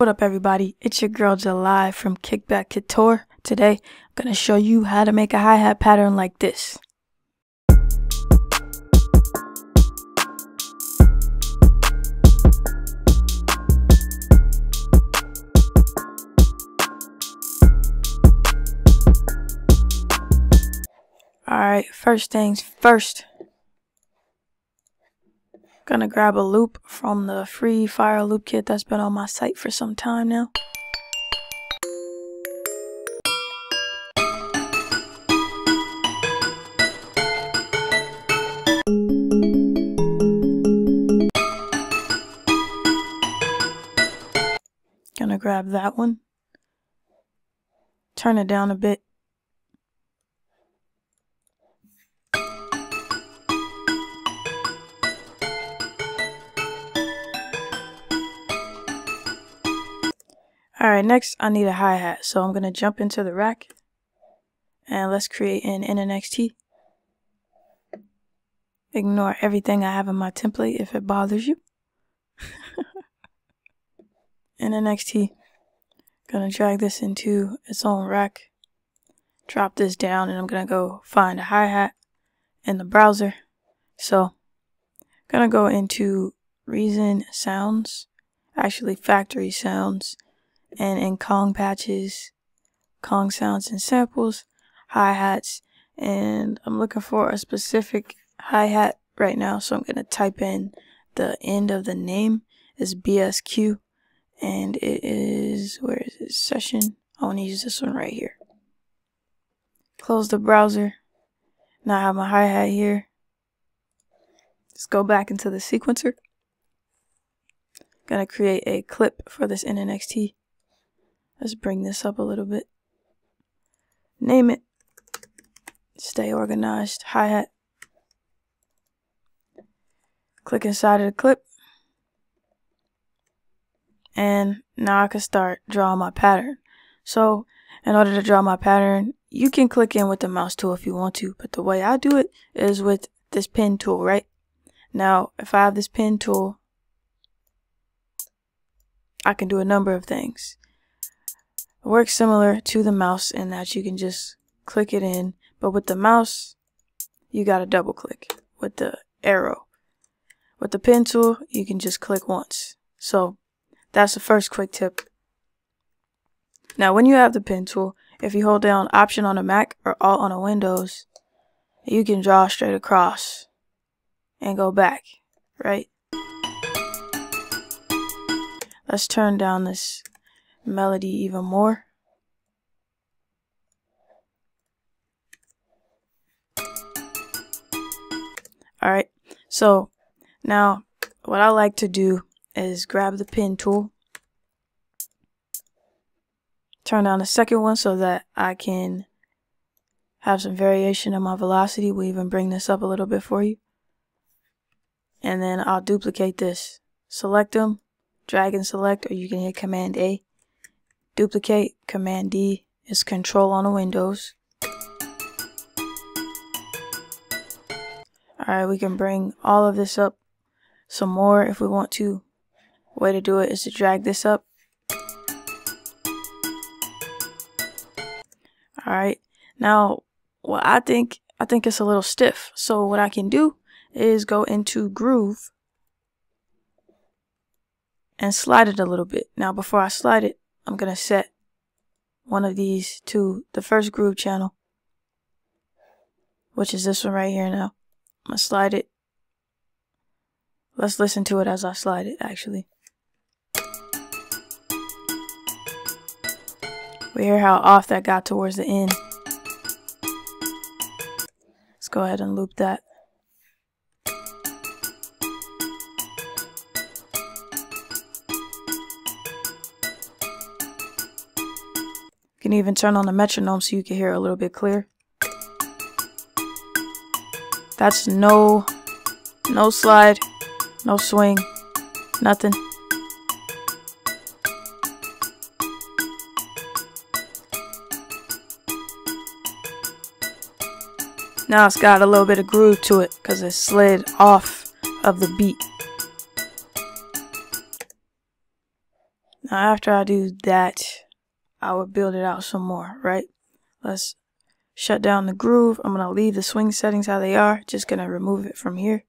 What up everybody, it's your girl July from Kickback Couture. Today, I'm gonna show you how to make a hi-hat pattern like this. Alright, first things first. Gonna grab a loop from the free fire loop kit that's been on my site for some time now. Gonna grab that one. Turn it down a bit. Alright, next I need a hi-hat. So I'm going to jump into the rack. And let's create an NNXT. Ignore everything I have in my template if it bothers you. NNXT. Gonna drag this into its own rack. Drop this down and I'm gonna go find a hi-hat in the browser. So, gonna go into Reason Sounds, actually Factory Sounds, and in Kong patches, Kong sounds and samples, hi-hats, and I'm looking for a specific hi-hat right now, so I'm gonna type in the end of the name is BSQ, and it is, where is it, session, I wanna use this one right here. Close the browser, now I have my hi-hat here. Let's go back into the sequencer. Gonna create a clip for this NNXT. Let's bring this up a little bit. Name it. Stay organized. Hi-hat. Click inside of the clip. And now I can start drawing my pattern. So in order to draw my pattern, you can click in with the mouse tool if you want to, but the way I do it is with this pen tool, right? Now, if I have this pen tool, I can do a number of things. Works similar to the mouse in that you can just click it in, but with the mouse, you gotta double click with the arrow. With the pen tool, you can just click once. So that's the first quick tip. Now when you have the pen tool, if you hold down option on a Mac or alt on a Windows, you can draw straight across and go back, right? Let's turn down this melody even more. Alright, so now what I like to do is grab the pen tool, turn down the second one so that I can have some variation in my velocity. We'll even bring this up a little bit for you. And then I'll duplicate this. Select them, drag and select, or you can hit Command A duplicate, Command D is control on the Windows. Alright, we can bring all of this up some more if we want to. Way to do it is to drag this up. Alright, now what I think, I think it's a little stiff. So what I can do is go into Groove and slide it a little bit. Now before I slide it, I'm going to set one of these to the first groove channel, which is this one right here now. I'm going to slide it. Let's listen to it as I slide it, actually. We hear how off that got towards the end. Let's go ahead and loop that. Can even turn on the metronome so you can hear a little bit clear. That's no, no slide, no swing, nothing. Now it's got a little bit of groove to it because it slid off of the beat. Now after I do that, I would build it out some more, right? Let's shut down the groove. I'm going to leave the swing settings how they are. Just going to remove it from here.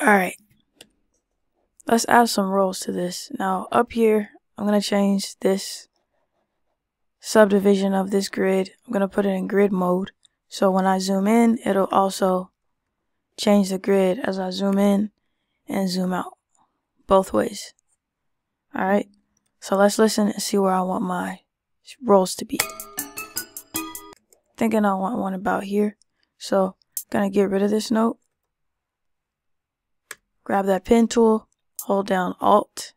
Alright. Let's add some rolls to this. Now up here, I'm going to change this subdivision of this grid. I'm going to put it in grid mode. So when I zoom in, it'll also change the grid as I zoom in and zoom out both ways. All right. So let's listen and see where I want my rolls to be. Thinking I want one about here. So gonna get rid of this note. Grab that pen tool, hold down Alt.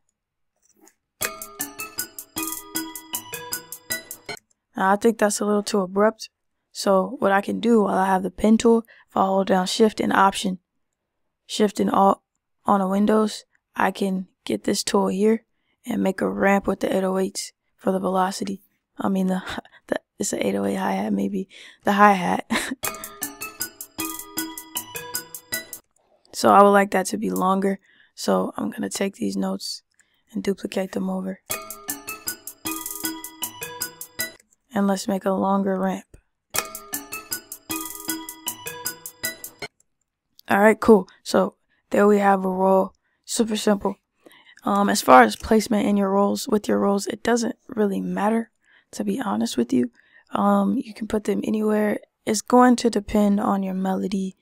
Now I think that's a little too abrupt. So what I can do while I have the pen tool, if I hold down Shift and Option, Shift and Alt on a Windows, I can get this tool here and make a ramp with the 808s for the velocity. I mean the, the it's an 808 hi-hat maybe, the hi-hat. so I would like that to be longer. So I'm going to take these notes and duplicate them over. And let's make a longer ramp. Alright, cool. So there we have a roll. Super simple. Um, as far as placement in your rolls, with your rolls, it doesn't really matter, to be honest with you. Um, you can put them anywhere. It's going to depend on your melody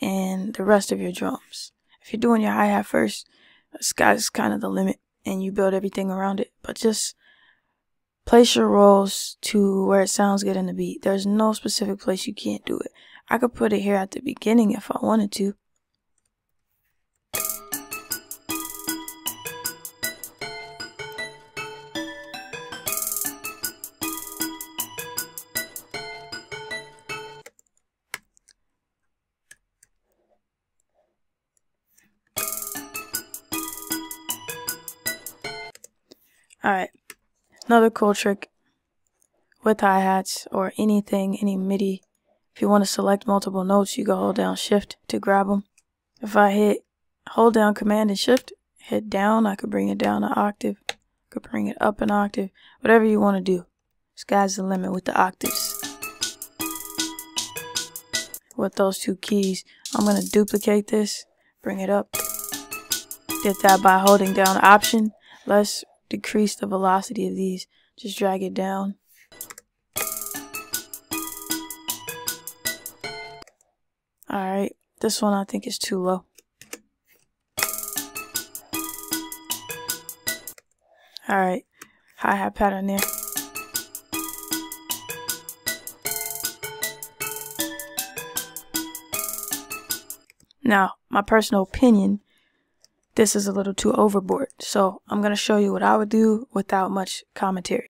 and the rest of your drums. If you're doing your hi-hat first, the sky's kind of the limit and you build everything around it. But just place your rolls to where it sounds good in the beat. There's no specific place you can't do it. I could put it here at the beginning if I wanted to. Alright, another cool trick with hi-hats or anything, any MIDI if you want to select multiple notes, you go hold down shift to grab them. If I hit hold down command and shift, hit down, I could bring it down an octave. I could bring it up an octave. Whatever you want to do. Sky's the limit with the octaves. With those two keys, I'm going to duplicate this, bring it up. Did that by holding down option. Let's decrease the velocity of these. Just drag it down. Alright, this one I think is too low. Alright, hi-hat pattern there. Now, my personal opinion, this is a little too overboard. So I'm going to show you what I would do without much commentary.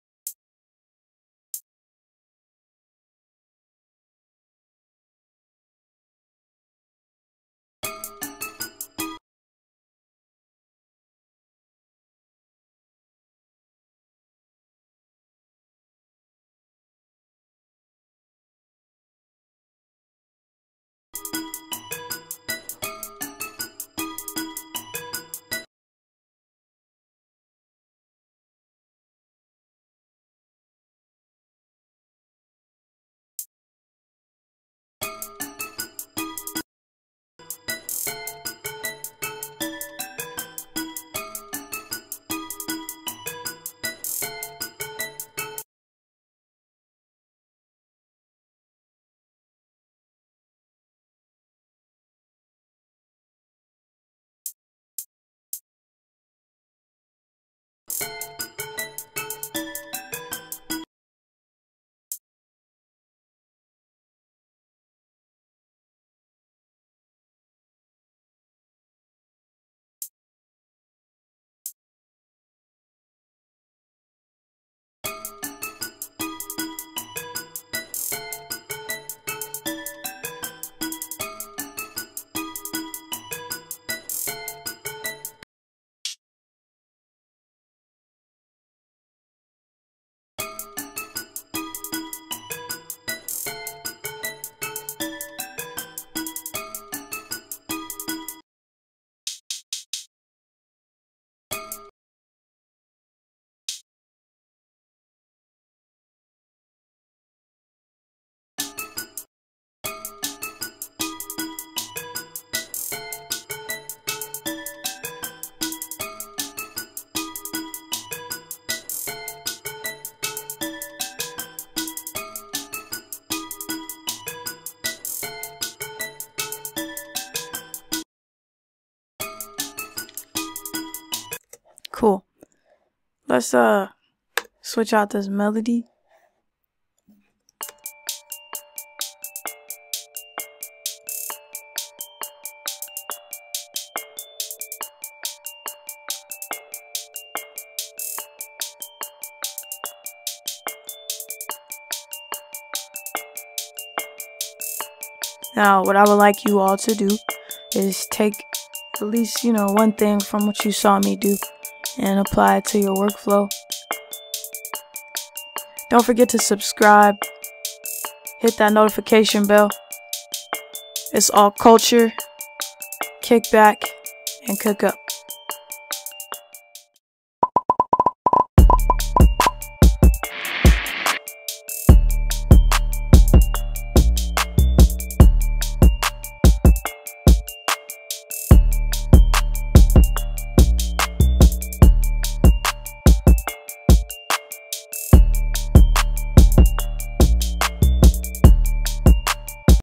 Cool. Let's uh switch out this melody. Now, what I would like you all to do is take at least, you know, one thing from what you saw me do and apply it to your workflow. Don't forget to subscribe, hit that notification bell. It's all culture, kick back, and cook up.